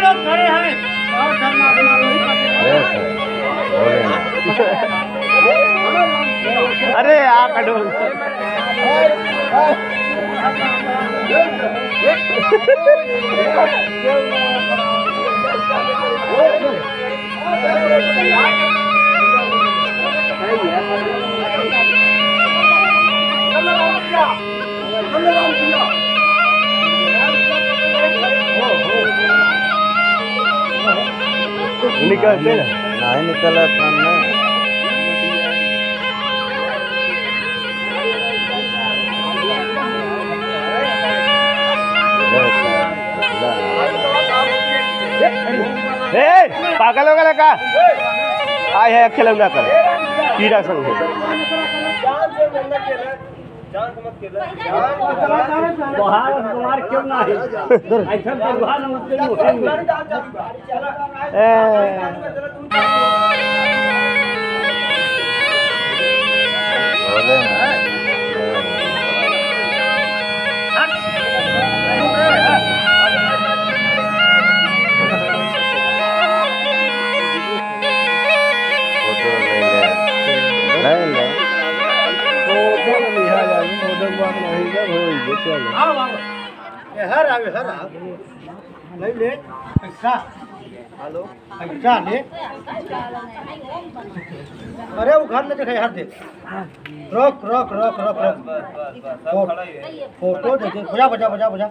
लोग खड़े हैं और अरे ना नहीं निकला पागल हो गया का आय है खिलौना कर। कीड़ा संग है बोले हर आवे हर नहीं ले पैसा हेलो पैसा ले अरे वो घर में देखे हर दे रोक रोक रोक रोक रोक फ़ोटो दे दे बजा बजा बजा बजा